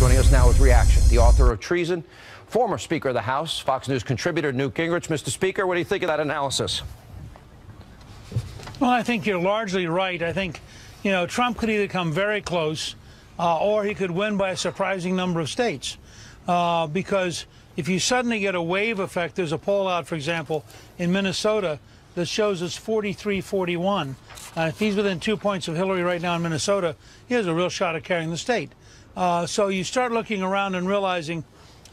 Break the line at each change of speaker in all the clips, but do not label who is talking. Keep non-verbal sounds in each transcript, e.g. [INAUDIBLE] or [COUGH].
Joining us now with reaction, the author of Treason, former Speaker of the House, Fox News contributor Newt Gingrich. Mr. Speaker, what do you think of that analysis?
Well, I think you're largely right. I think, you know, Trump could either come very close uh, or he could win by a surprising number of states. Uh, because if you suddenly get a wave effect, there's a poll out, for example, in Minnesota that shows it's 43 41. Uh, if he's within two points of Hillary right now in Minnesota, he has a real shot at carrying the state. Uh, so you start looking around and realizing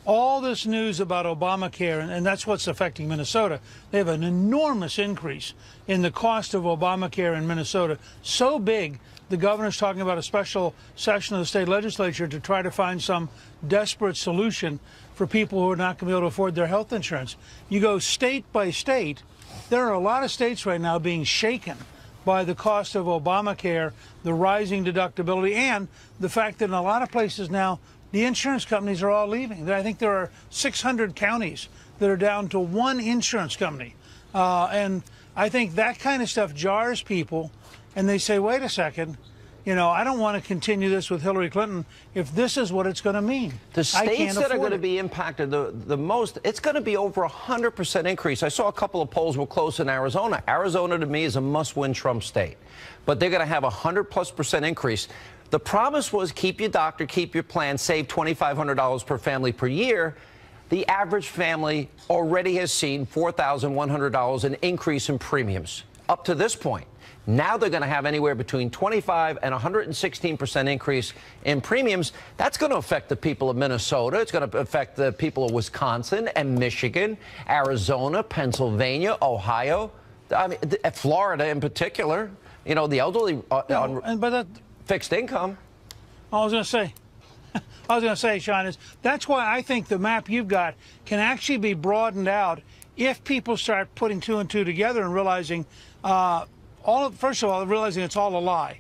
all this news about Obamacare, and, and, that's what's affecting Minnesota. They have an enormous increase in the cost of Obamacare in Minnesota, so big the governor's talking about a special session of the state legislature to try to find some desperate solution for people who are not going to be able to afford their health insurance. You go state by state, there are a lot of states right now being shaken by the cost of Obamacare, the rising deductibility, and the fact that in a lot of places now, the insurance companies are all leaving. I think there are 600 counties that are down to one insurance company. Uh, and I think that kind of stuff jars people, and they say, wait a second, you know, I don't want to continue this with Hillary Clinton if this is what it's going to mean.
The states that are going to be impacted the, the most, it's going to be over a 100% increase. I saw a couple of polls were close in Arizona. Arizona, to me, is a must-win Trump state. But they're going to have a 100-plus percent increase. The promise was keep your doctor, keep your plan, save $2,500 per family per year. The average family already has seen $4,100 in increase in premiums up to this point. Now they're going to have anywhere between 25 and 116 percent increase in premiums. That's going to affect the people of Minnesota. It's going to affect the people of Wisconsin and Michigan, Arizona, Pennsylvania, Ohio. I mean, Florida in particular. You know, the elderly uh,
no, on but that,
fixed income.
I was going to say. [LAUGHS] I was going to say, Sean, is that's why I think the map you've got can actually be broadened out if people start putting two and two together and realizing uh, all first of all, realizing it's all a lie.